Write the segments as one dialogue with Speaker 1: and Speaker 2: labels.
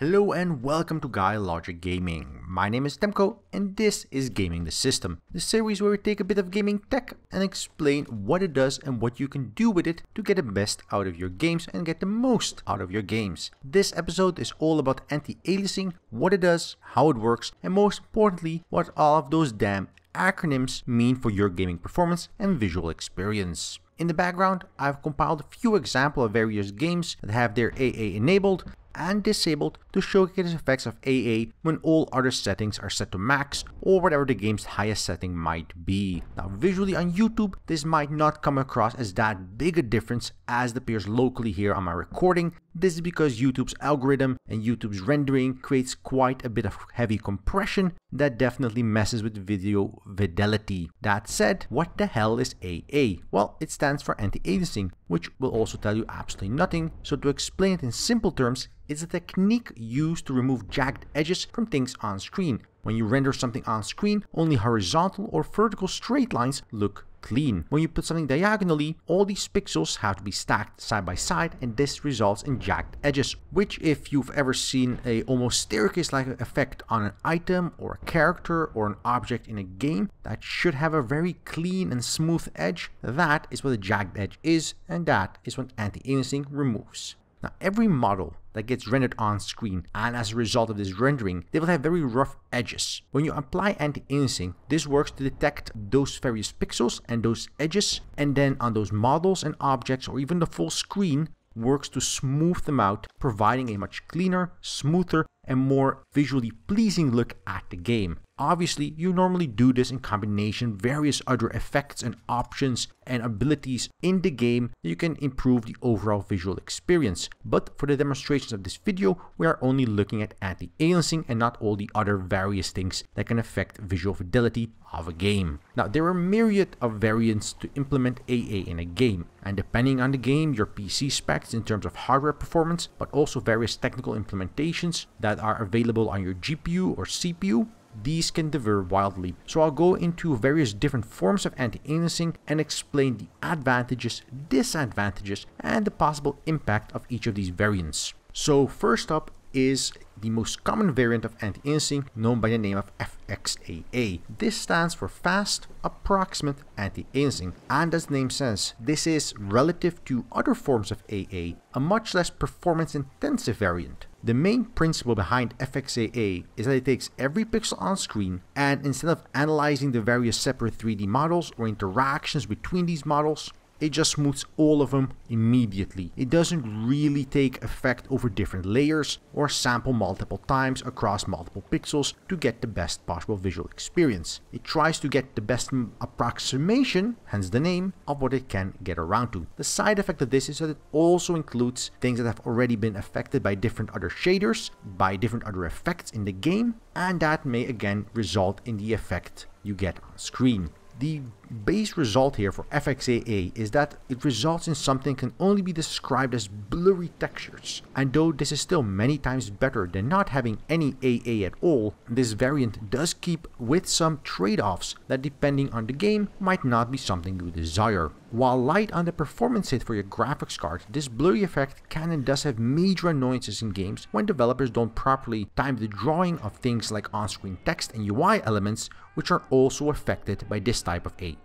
Speaker 1: Hello and welcome to Guy Logic Gaming. My name is Temco and this is Gaming the System, the series where we take a bit of gaming tech and explain what it does and what you can do with it to get the best out of your games and get the most out of your games. This episode is all about anti-aliasing, what it does, how it works, and most importantly, what all of those damn acronyms mean for your gaming performance and visual experience. In the background, I've compiled a few examples of various games that have their AA enabled and disabled to showcase effects of AA when all other settings are set to max or whatever the game's highest setting might be. Now visually on YouTube, this might not come across as that big a difference as it appears locally here on my recording. This is because YouTube's algorithm and YouTube's rendering creates quite a bit of heavy compression that definitely messes with video fidelity. That said, what the hell is AA? Well, it stands for anti-aliasing, which will also tell you absolutely nothing. So to explain it in simple terms, it's a technique used to remove jagged edges from things on screen. When you render something on screen, only horizontal or vertical straight lines look clean. When you put something diagonally, all these pixels have to be stacked side by side and this results in jagged edges, which if you've ever seen a almost staircase-like effect on an item or a character or an object in a game that should have a very clean and smooth edge, that is what a jagged edge is and that is what anti-aliasing removes. Now every model that gets rendered on screen and as a result of this rendering, they will have very rough edges. When you apply anti-aliasing, this works to detect those various pixels and those edges and then on those models and objects or even the full screen works to smooth them out, providing a much cleaner, smoother, and more visually pleasing look at the game. Obviously, you normally do this in combination various other effects and options and abilities in the game you can improve the overall visual experience. But for the demonstrations of this video, we are only looking at anti-aliasing and not all the other various things that can affect visual fidelity of a game. Now, there are myriad of variants to implement AA in a game, and depending on the game, your PC specs in terms of hardware performance, but also various technical implementations that are available on your GPU or CPU, these can differ wildly. So I'll go into various different forms of anti-aliasing and explain the advantages, disadvantages, and the possible impact of each of these variants. So first up is the most common variant of anti-aliasing known by the name of FXAA. This stands for Fast Approximate Anti-Aliasing and as the name says, this is relative to other forms of AA, a much less performance intensive variant. The main principle behind FXAA is that it takes every pixel on screen and instead of analyzing the various separate 3D models or interactions between these models, it just smooths all of them immediately. It doesn't really take effect over different layers or sample multiple times across multiple pixels to get the best possible visual experience. It tries to get the best approximation, hence the name, of what it can get around to. The side effect of this is that it also includes things that have already been affected by different other shaders, by different other effects in the game, and that may again result in the effect you get on screen. The base result here for FXAA is that it results in something can only be described as blurry textures. And though this is still many times better than not having any AA at all, this variant does keep with some trade-offs that depending on the game might not be something you desire. While light on the performance hit for your graphics card, this blurry effect can and does have major annoyances in games when developers don't properly time the drawing of things like on-screen text and UI elements which are also affected by this type of AA.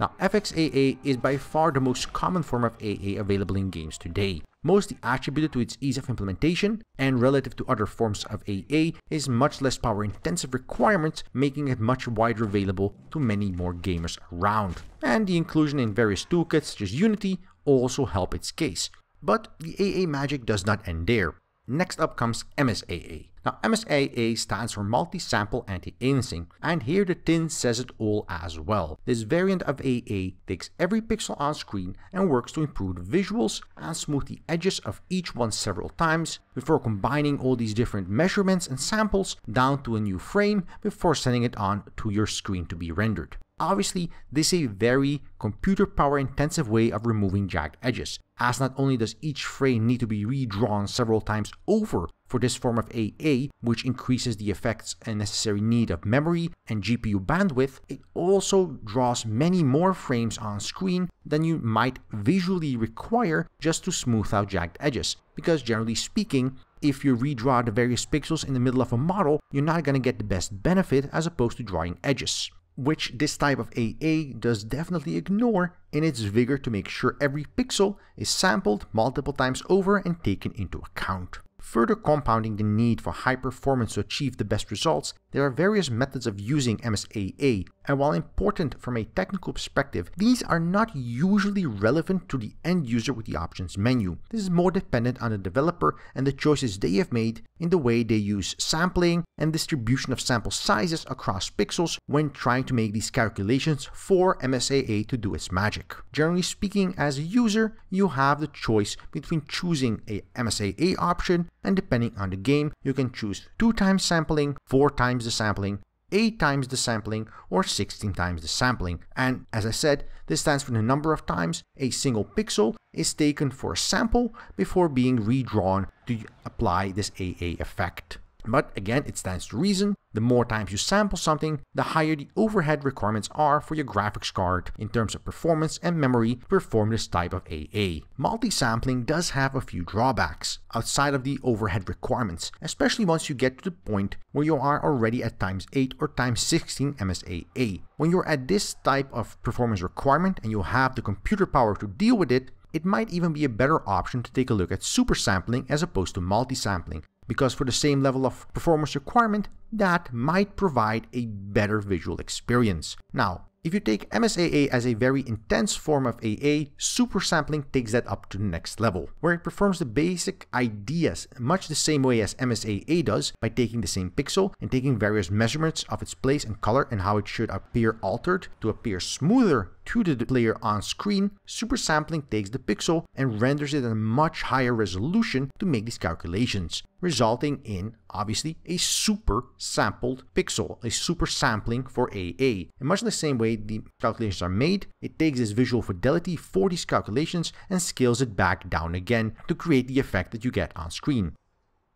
Speaker 1: Now FXAA is by far the most common form of AA available in games today, mostly attributed to its ease of implementation and relative to other forms of AA is much less power intensive requirements making it much wider available to many more gamers around. And the inclusion in various toolkits such as Unity also help its case. But the AA magic does not end there. Next up comes MSAA. Now MSAA stands for multi-sample anti-aliasing, and here the tin says it all as well. This variant of AA takes every pixel on screen and works to improve the visuals and smooth the edges of each one several times before combining all these different measurements and samples down to a new frame before sending it on to your screen to be rendered. Obviously, this is a very computer power intensive way of removing jagged edges, as not only does each frame need to be redrawn several times over for this form of AA, which increases the effects and necessary need of memory and GPU bandwidth, it also draws many more frames on screen than you might visually require just to smooth out jagged edges, because generally speaking, if you redraw the various pixels in the middle of a model, you're not going to get the best benefit as opposed to drawing edges which this type of AA does definitely ignore in its vigor to make sure every pixel is sampled multiple times over and taken into account. Further compounding the need for high performance to achieve the best results, there are various methods of using MSAA, and while important from a technical perspective, these are not usually relevant to the end user with the options menu. This is more dependent on the developer and the choices they have made in the way they use sampling and distribution of sample sizes across pixels when trying to make these calculations for MSAA to do its magic. Generally speaking, as a user, you have the choice between choosing a MSAA option and depending on the game, you can choose 2 times sampling, 4 times the sampling, 8 times the sampling, or 16 times the sampling. And as I said, this stands for the number of times a single pixel is taken for a sample before being redrawn to apply this AA effect. But again, it stands to reason. The more times you sample something, the higher the overhead requirements are for your graphics card in terms of performance and memory to perform this type of AA. Multi-sampling does have a few drawbacks outside of the overhead requirements, especially once you get to the point where you are already at times 8 or times 16 MSAA. When you're at this type of performance requirement and you have the computer power to deal with it, it might even be a better option to take a look at super sampling as opposed to multi-sampling, because for the same level of performance requirement, that might provide a better visual experience. Now, if you take MSAA as a very intense form of AA, supersampling takes that up to the next level, where it performs the basic ideas much the same way as MSAA does by taking the same pixel and taking various measurements of its place and color and how it should appear altered to appear smoother to the player on screen, super sampling takes the pixel and renders it at a much higher resolution to make these calculations, resulting in, obviously, a super sampled pixel, a super sampling for AA. In much the same way the calculations are made, it takes this visual fidelity for these calculations and scales it back down again to create the effect that you get on screen.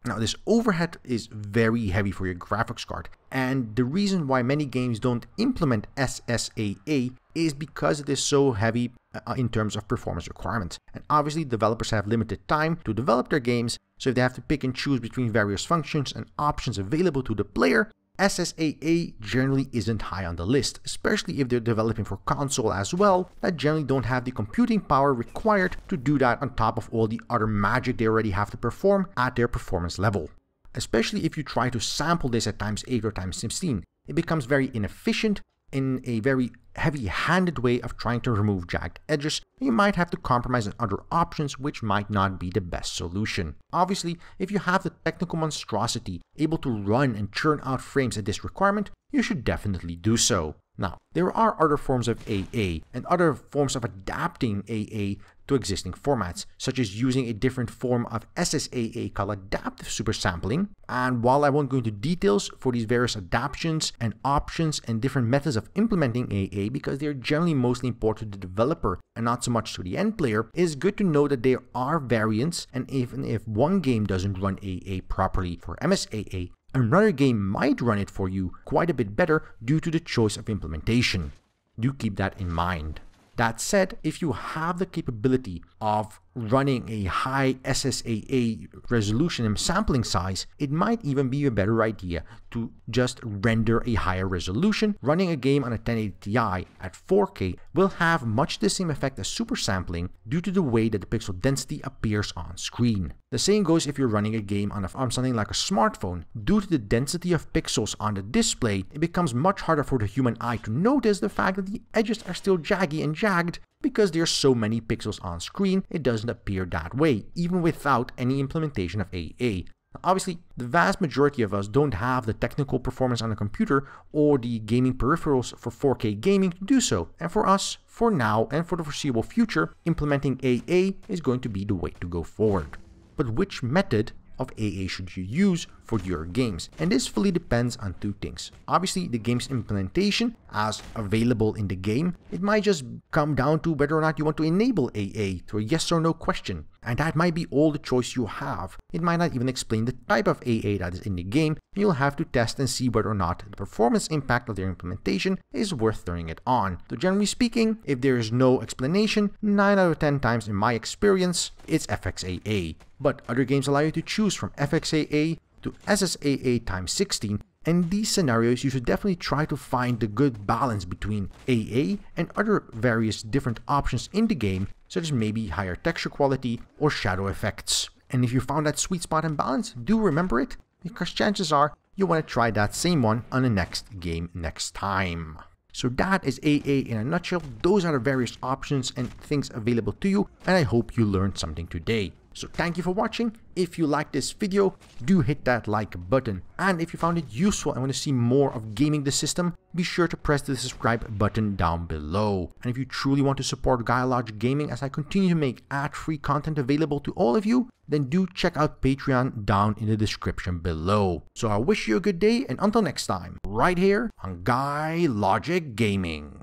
Speaker 1: Now this overhead is very heavy for your graphics card and the reason why many games don't implement SSAA is because it is so heavy uh, in terms of performance requirements. And obviously developers have limited time to develop their games, so if they have to pick and choose between various functions and options available to the player, SSAA generally isn't high on the list, especially if they're developing for console as well, that generally don't have the computing power required to do that on top of all the other magic they already have to perform at their performance level. Especially if you try to sample this at times 8 or times 16, it becomes very inefficient in a very heavy-handed way of trying to remove jagged edges, you might have to compromise on other options which might not be the best solution. Obviously, if you have the technical monstrosity able to run and churn out frames at this requirement, you should definitely do so. Now, there are other forms of AA and other forms of adapting AA to existing formats, such as using a different form of SSAA called adaptive supersampling. And while I won't go into details for these various adaptations and options and different methods of implementing AA because they are generally mostly important to the developer and not so much to the end player, it is good to know that there are variants and even if one game doesn't run AA properly for MSAA, another game might run it for you quite a bit better due to the choice of implementation. Do keep that in mind. That said, if you have the capability of running a high SSAA resolution and sampling size, it might even be a better idea to just render a higher resolution. Running a game on a 1080 Ti at 4K will have much the same effect as super sampling due to the way that the pixel density appears on screen. The same goes if you're running a game on, a, on something like a smartphone. Due to the density of pixels on the display, it becomes much harder for the human eye to notice the fact that the edges are still jaggy and jagged because there's so many pixels on screen, it doesn't appear that way, even without any implementation of AA. Obviously, the vast majority of us don't have the technical performance on a computer or the gaming peripherals for 4K gaming to do so, and for us, for now and for the foreseeable future, implementing AA is going to be the way to go forward. But which method of AA should you use for your games? And this fully depends on two things. Obviously, the game's implementation as available in the game. It might just come down to whether or not you want to enable AA to a yes or no question. And that might be all the choice you have. It might not even explain the type of AA that is in the game, you'll have to test and see whether or not the performance impact of their implementation is worth turning it on. So generally speaking, if there is no explanation, 9 out of 10 times in my experience, it's FXAA. But other games allow you to choose from FXAA to SSAA times 16 in these scenarios, you should definitely try to find the good balance between AA and other various different options in the game, such as maybe higher texture quality or shadow effects. And if you found that sweet spot and balance, do remember it, because chances are you want to try that same one on the next game next time. So that is AA in a nutshell. Those are the various options and things available to you, and I hope you learned something today. So thank you for watching. If you like this video, do hit that like button. And if you found it useful and want to see more of gaming the system, be sure to press the subscribe button down below. And if you truly want to support Guy Logic Gaming as I continue to make ad-free content available to all of you, then do check out Patreon down in the description below. So I wish you a good day and until next time, right here on Guy Logic Gaming.